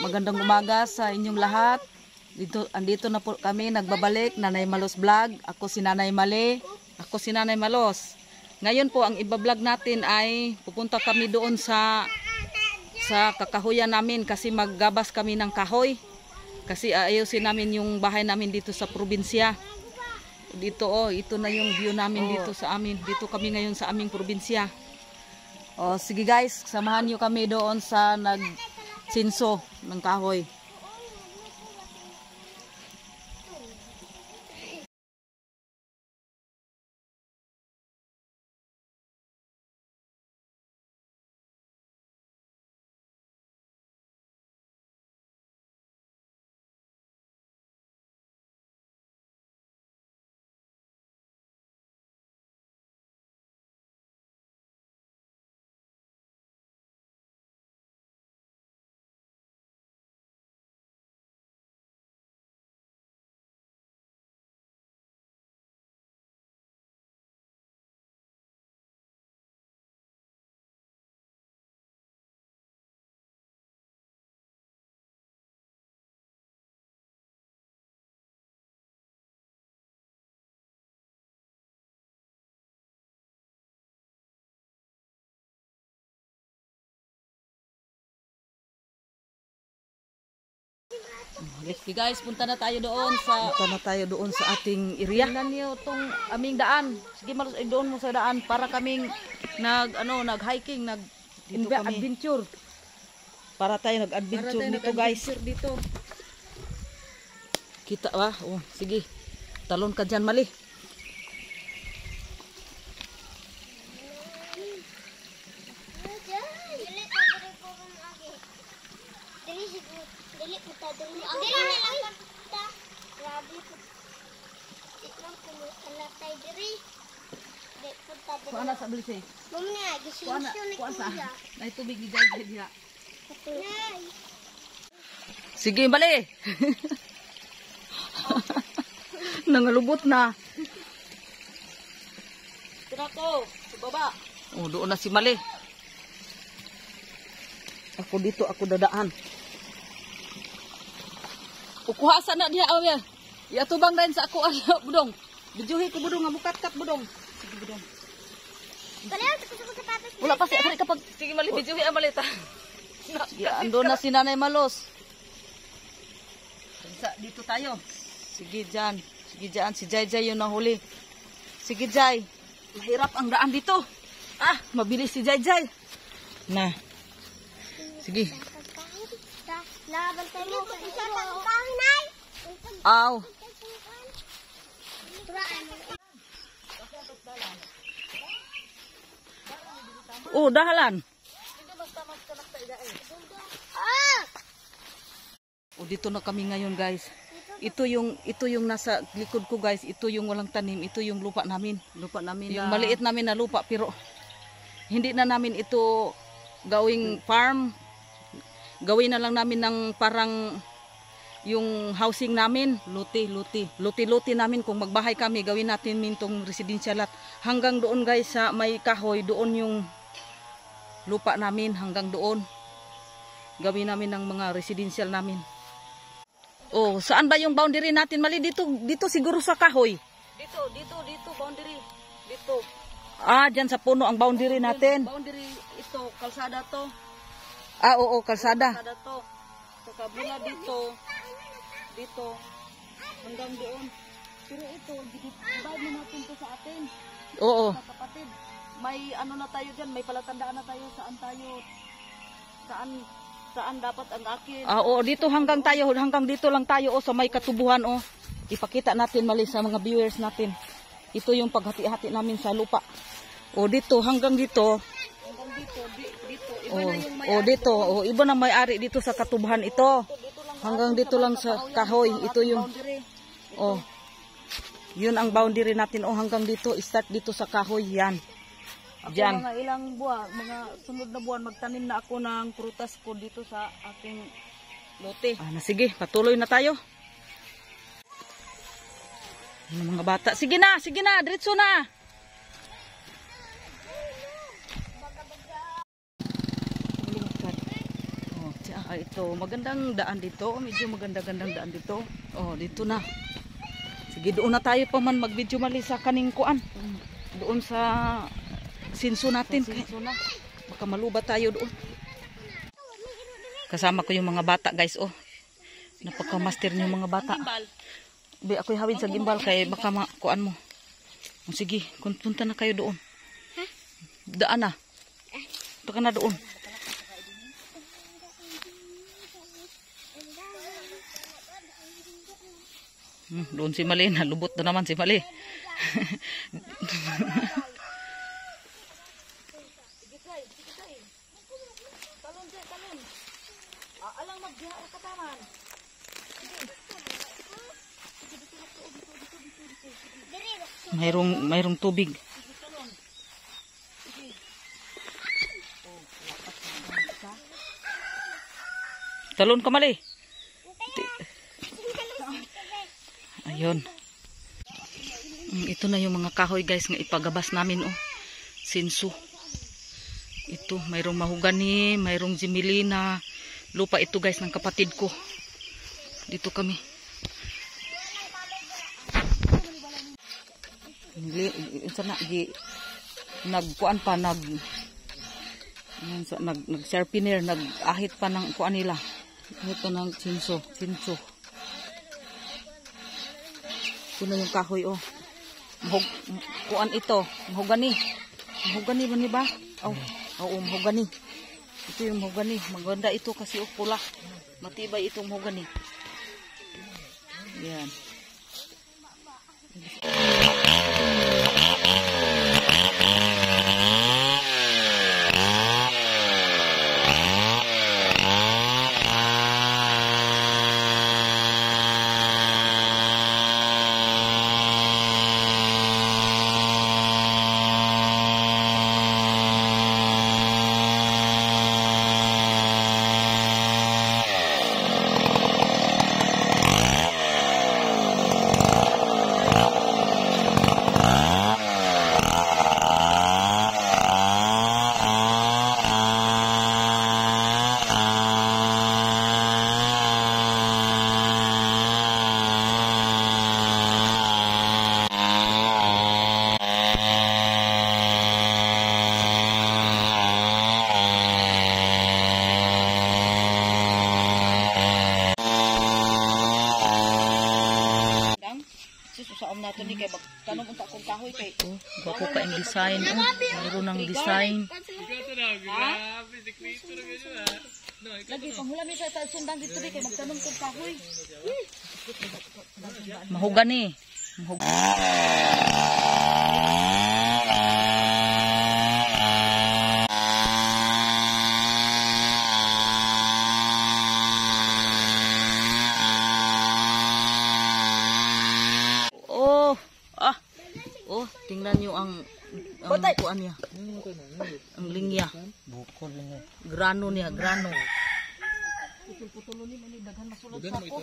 Magandang umaga sa inyong lahat. Dito, andito na po kami, nagbabalik, Nanay Malos Vlog. Ako si Nanay Mali, ako si Nanay Malos. Ngayon po, ang iba-vlog natin ay pupunta kami doon sa sa kakahuyan namin kasi maggabas kami ng kahoy. Kasi ayusin namin yung bahay namin dito sa probinsya. Dito oh, ito na yung view namin dito sa amin. Dito kami ngayon sa aming probinsya. Oh, sige guys, samahan niyo kami doon sa nagsinso ng kahoy. Okay guys, punta na tayo doon sa punta na tayo doon sa ating area. Tingnan niyo tong aming daan. Sige malos ay doon mo sa daan para kaming nag ano nag-hiking, nag adventure. Para tayo nag-adventure dito guys. Dito. Kita ba? Oh, sige. Talon ka diyan mali. Dili ta diri ko ron agi. Dili siguro. Dili po ta diri. Dili na lang ta. Grabe po. Tikman ko mo alatay diri. Dili po ta diri. Kuan na sa bilis eh. Mom na Kuan na, gisinso ni kuan sa. kuya. Nay tubig di dai diha. Nay. Sige, mali. Nangalubot na. Tira ko, sa baba. Oh, doon na si Mali. Ako dito, ako dadaan. Ukuha sa na diha, awya. Iatubang rin sa ako, ano, budong. Bijuhi ko, budong, nga mukat-kat, budong. Sige, budong. Kalian sa kusa sapatos. Wala pa siya, kapag, sige, Mali, bijuhi ang malita. Sige, ando na si Nanay Malos. Sa, dito tayo. Sige, dyan. Sige, dyan. Si Jai Jai yung nahuli. Sige, Jai. Mahirap ang daan dito. Ah, mabilis si Jai Jai. Na. Sige. Laban tayo mo. Isa ta kahin nay. Aw. Oh, dahalan. Ah! O dito na kami ngayon guys. Ito yung ito yung nasa likod ko guys. Ito yung walang tanim. Ito yung lupa namin. Lupa namin. Yung maliit namin na lupa pero hindi na namin ito gawing farm. Gawin na lang namin ng parang yung housing namin, luti, luti. Luti-luti namin kung magbahay kami, gawin natin mintong residential lot. Hanggang doon guys sa may kahoy, doon yung lupa namin hanggang doon. Gawin namin ng mga residential namin. Oh, saan ba yung boundary natin? Mali dito, dito siguro sa kahoy. Dito, dito, dito, boundary. Dito. Ah, dyan sa puno ang boundary natin. Boundary, ito, kalsada to. Ah, oo, kalsada. Kalsada to. So, kabila dito, dito, hanggang doon. Pero ito, na natin to sa atin. Oo. Mga kapatid, may ano na tayo dyan, may palatandaan na tayo saan tayo, saan saan dapat ang akin. Ah, oo, dito hanggang tayo, hanggang dito lang tayo oh, sa may katubuhan oh. Ipakita natin mali sa mga viewers natin. Ito yung paghati-hati namin sa lupa. O dito hanggang dito. Hanggang dito, di- dito. Iba na yung may O dito, o iba na may-ari dito sa katubuhan ito. Hanggang dito lang sa kahoy. Ito yung Oh. Yun ang boundary natin. Oh, hanggang dito, start dito sa kahoy yan. Diyan. mga ilang buwan, mga sunod na buwan, magtanim na ako ng prutas ko dito sa aking lote. Ah, na, sige, patuloy na tayo. Yung mga bata. Sige na, sige na, diretso na. Oh, Ay, ito, magandang daan dito. Medyo maganda-gandang daan dito. Oh, dito na. Sige, doon na tayo pa man mag-video mali sa kaning kuan. Doon sa sinso natin. Sinso na. Baka maluba tayo doon. Kasama ko yung mga bata, guys. Oh, napaka-master niyo mga bata. Be, ako'y hawid sa gimbal kay baka ma kuan mo. Oh, sige, kung punta na kayo doon. Daan na. Punta ka na doon. Hmm, doon si Mali, nalubot na naman si Mali. Mayroong mayroong tubig. Talon ka Mali. Ayun. Mm, Ito na yung mga kahoy guys nga ipagabas namin oh. Sinso. Ito, mayroong mahugani, mayroong jimilina. Lupa ito guys ng kapatid ko. Dito kami. Li- Isa na, gi, nagkuan pa, nag, sa- nag, nag sharpener, nag-ahit pa ng kuan nila. Ito ng sinso. Ito na yung kahoy, oh. Kuan ito, mahugani. Mahugani ba ni ba? Oh, oo, mahugani. Ito yung mahugani. Maganda ito kasi oh, pula. Matibay itong mahugani. Yan. Tanong unta kahoy kay. Oh, bako ka ang design. Oh, mayroon ng design. Lagi panghula mi sa sundang dito di kay magtanong kahoy. Mahugani. Mahug Oh, tingnan niyo ang ang kuan niya. Ang linya. Bukol niya. Grano niya, grano. Putol-putol ni mani daghan masulod sa ako.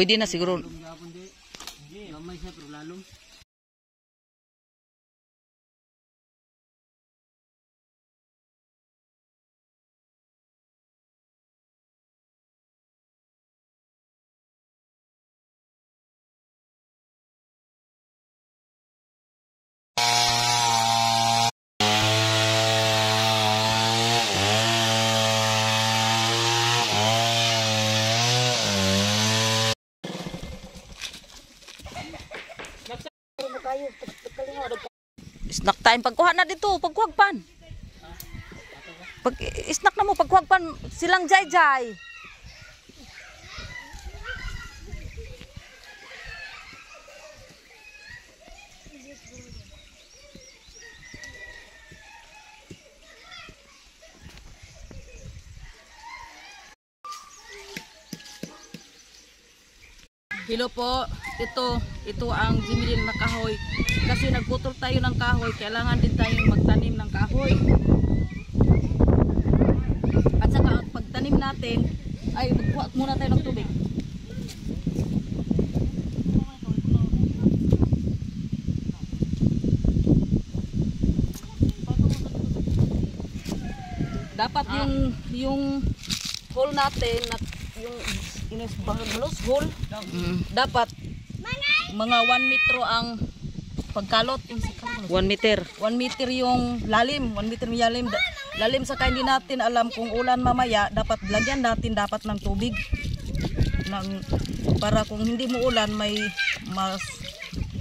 Pwede na siguro. Gamay siya pero lalong. Snack time. Pagkuha na dito. Pagkuhag pan. Pag snack na mo. Pagkuhag pan. Silang jay-jay. Hello po, ito, ito ang Jimilin na kahoy. Kasi nagputol tayo ng kahoy, kailangan din tayong magtanim ng kahoy. At saka ang pagtanim natin, ay magkuha muna tayo ng tubig. Dapat yung yung hole natin at yung inis balos hole dapat mga 1 metro ang pagkalot. 1 meter. 1 meter yung lalim. 1 meter yung lalim. Lalim sa hindi natin alam kung ulan mamaya, dapat lagyan natin dapat ng tubig. Ng, para kung hindi mo ulan, may mas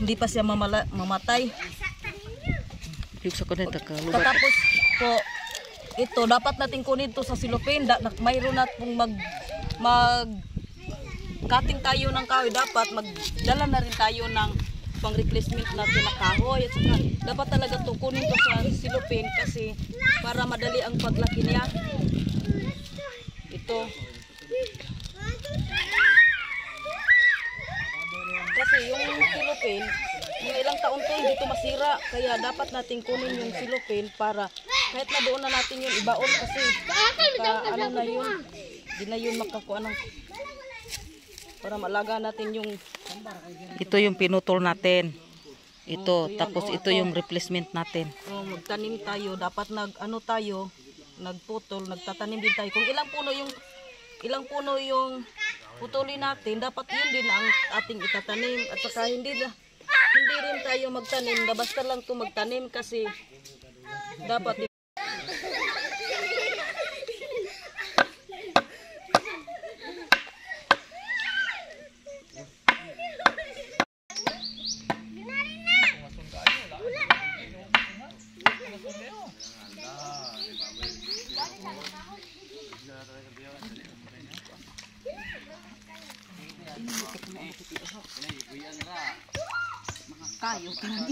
hindi pa siya mamala, mamatay. Katapos po, ito, dapat natin kunin to sa silopin. Da, mayroon na pong mag, mag cutting tayo ng kahoy. Dapat magdala na rin tayo ng pang replacement natin na kahoy. At saka, dapat talaga to kunin to sa silopin kasi para madali ang paglaki niya. Ito. Kasi yung silopin, yung ilang taon to hindi to masira. Kaya dapat natin kunin yung silopin para kahit na doon na natin yun ibaon kasi ka, ano na yun. Di na yun makakuha ng para malaga natin yung ito yung pinutol natin. Ito, tapos ito yung replacement natin. Oh, magtanim tayo, dapat nag ano tayo, nagputol, nagtatanim din tayo. Kung ilang puno yung ilang puno yung putulin natin, dapat yun din ang ating itatanim at saka hindi na hindi rin tayo magtanim, na basta lang to magtanim kasi dapat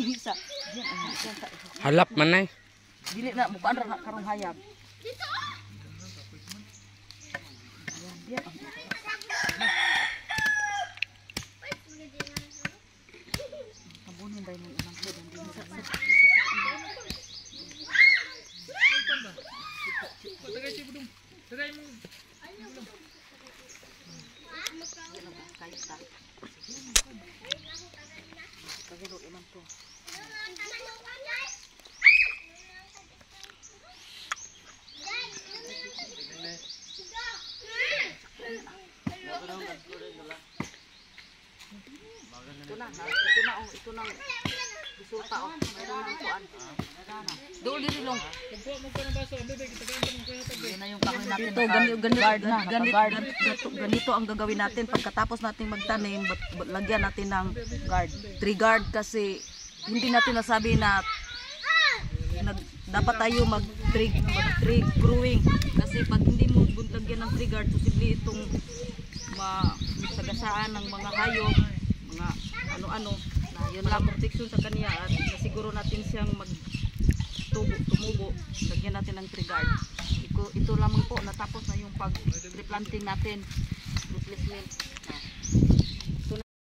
kayo kinangisa. Diyan ang isa ta. Halap man ay. Dili na mo ra na karong hayag. Ayan, diyan ang Kabunin ba yung unang ko din sa Ito na, na ito na oh, ito nang bisuta oh, mayroon nang kuan. Doon din long. Yan na yung kahoy natin. Ito, ganito, ganito, ganito, ganito, ganito ang gagawin natin pagkatapos natin magtanim, lagyan natin ng guard. Tree guard kasi hindi natin nasabi na nag, dapat tayo mag tree mag tree growing. Kasi pag hindi mo bun- lagyan ng guard posible itong ma sagasaan ng mga hayop mga ano-ano na yun lang protection sa kanya. At nasiguro natin siyang mag tubo, tumubo lagyan natin ng guard ito, ito lamang po natapos na yung pag replanting natin replacement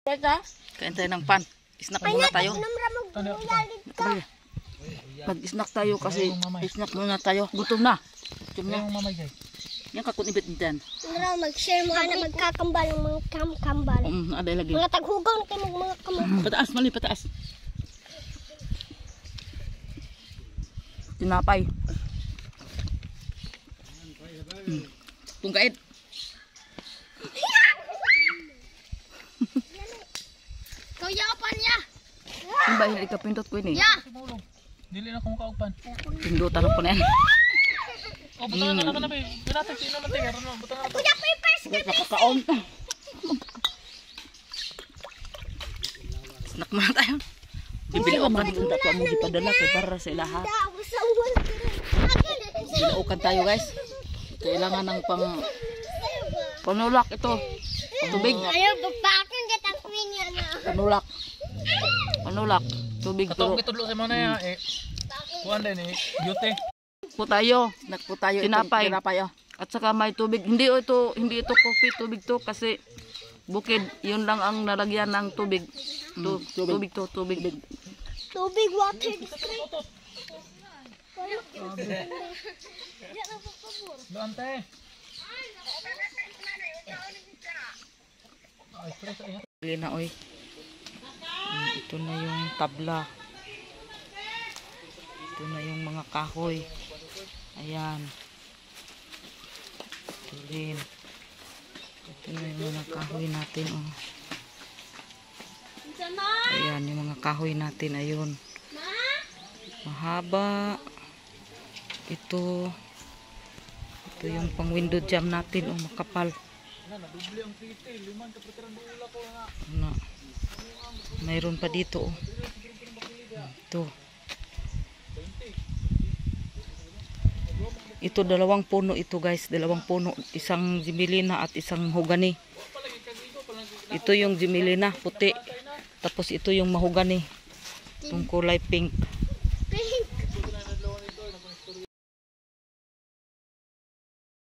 na kain tayo ng pan. Snack muna tayo Numra mo bulalid ka. mag snack tayo kasi snack muna tayo gutom na gutom na. Yan kakot ibit dyan. Nara mag-share mo ana magkakambal ng mga kam-kambal. Um, ada lagi. Mga taghugaw na kayo mga kamay. Pataas, mali, pataas. Tinapay. Hmm. Tungkait. Kuya pa niya. Yung ba, hindi ka pindot ko ini. Ya. Dili na kung kaugpan. Pindutan ko na yan. Oh, butangan na na ba? Pinatay sino naman tayo. Ano, butangan na to. Kuya papers. Nakakaon. Snack muna tayo. Bibili ko man kung dato mo gipadala kay para sa ilaha. Bilaukan tayo guys. Kailangan ng pang panulak ito. Tubig. Ayaw babakin kita queen yan na. Panulak. Panulak. Tubig Katong pero gitudlo sa mga na eh. Kuan din eh. Beauty. po tayo. Nakpo tayo tinapay. tinapay oh. At saka may tubig. Hindi ito, hindi ito coffee, tubig to kasi bukid, yun lang ang nalagyan ng tubig. Tu- tubig to, tubig. Tubig water. Doon te. Ay, na oy. Ito na yung tabla. Ito na yung mga kahoy. Ayan. Ito din. Ito na yung mga kahoy natin. Oh. Ayan yung mga kahoy natin. Ayun. Mahaba. Ito. Ito yung pang window jam natin. Oh, makapal. Ano. Mayroon pa dito. Oh. Ito. Ito dalawang puno ito guys, dalawang puno, isang jimilina at isang hugani. Ito yung jimilina puti. Tapos ito yung mahugani. Itong kulay pink.